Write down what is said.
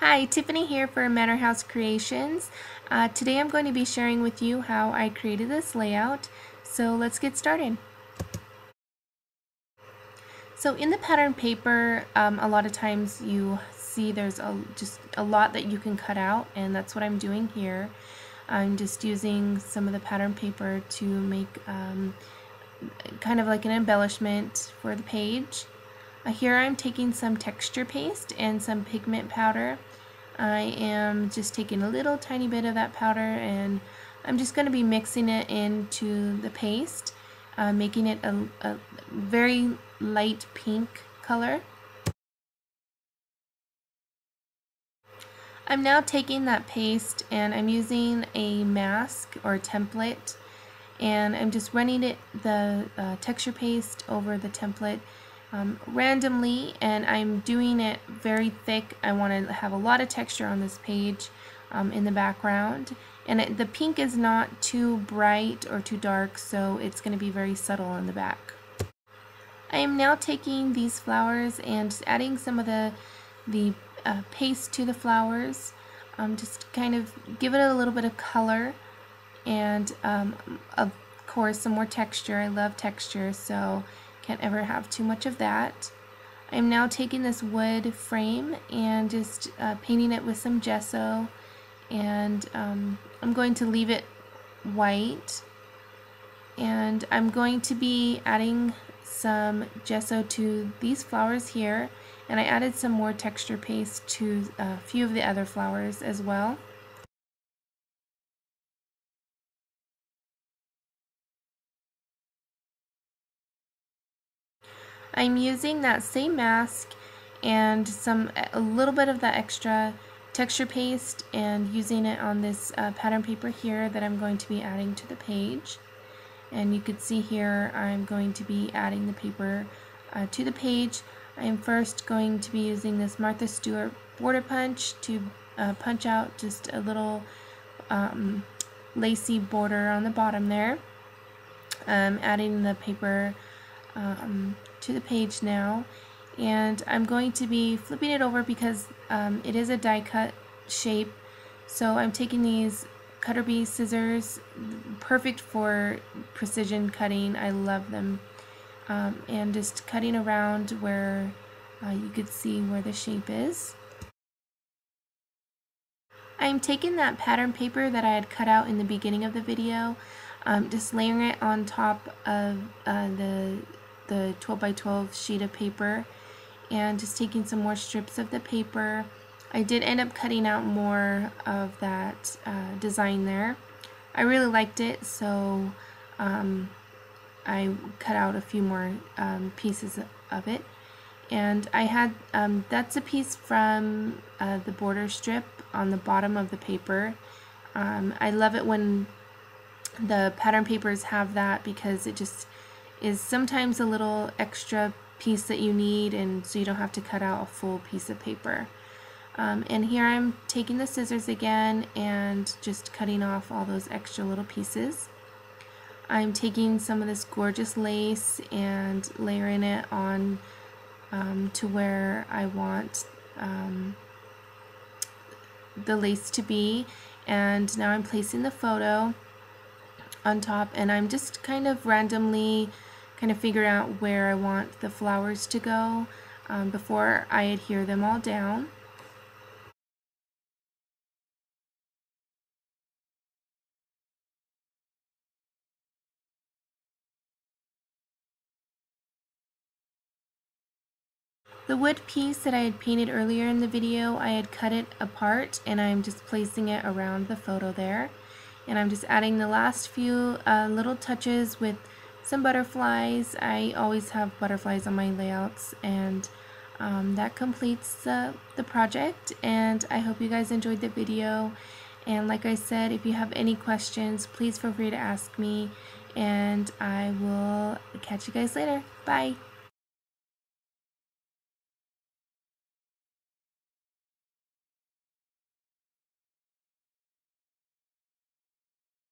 Hi, Tiffany here for Manor House Creations. Uh, today I'm going to be sharing with you how I created this layout. So let's get started. So in the pattern paper, um, a lot of times you see there's a, just a lot that you can cut out and that's what I'm doing here. I'm just using some of the pattern paper to make um, kind of like an embellishment for the page. Uh, here I'm taking some texture paste and some pigment powder I am just taking a little tiny bit of that powder and I'm just going to be mixing it into the paste, uh, making it a, a very light pink color. I'm now taking that paste and I'm using a mask or template and I'm just running it the uh, texture paste over the template um, randomly and I'm doing it very thick. I want to have a lot of texture on this page um, in the background and it, the pink is not too bright or too dark so it's going to be very subtle on the back. I am now taking these flowers and adding some of the, the uh, paste to the flowers um, just kind of give it a little bit of color and um, of course some more texture. I love texture so can't ever have too much of that. I'm now taking this wood frame and just uh, painting it with some gesso and um, I'm going to leave it white and I'm going to be adding some gesso to these flowers here and I added some more texture paste to a few of the other flowers as well. I'm using that same mask and some a little bit of that extra texture paste and using it on this uh, pattern paper here that I'm going to be adding to the page. And you can see here I'm going to be adding the paper uh, to the page. I'm first going to be using this Martha Stewart border punch to uh, punch out just a little um, lacy border on the bottom there. Um, adding the paper um, to the page now and I'm going to be flipping it over because um, it is a die cut shape. So I'm taking these cutter bee scissors perfect for precision cutting. I love them. Um, and just cutting around where uh, you could see where the shape is. I'm taking that pattern paper that I had cut out in the beginning of the video um, just layering it on top of uh, the the 12 by 12 sheet of paper and just taking some more strips of the paper. I did end up cutting out more of that uh, design there. I really liked it so um, I cut out a few more um, pieces of it and I had um, that's a piece from uh, the border strip on the bottom of the paper um, I love it when the pattern papers have that because it just is sometimes a little extra piece that you need and so you don't have to cut out a full piece of paper. Um, and here I'm taking the scissors again and just cutting off all those extra little pieces. I'm taking some of this gorgeous lace and layering it on um, to where I want um, the lace to be and now I'm placing the photo on top and I'm just kind of randomly kind of figure out where I want the flowers to go um, before I adhere them all down. The wood piece that I had painted earlier in the video, I had cut it apart and I'm just placing it around the photo there. And I'm just adding the last few uh, little touches with some butterflies. I always have butterflies on my layouts and um, that completes uh, the project and I hope you guys enjoyed the video and like I said if you have any questions please feel free to ask me and I will catch you guys later. Bye!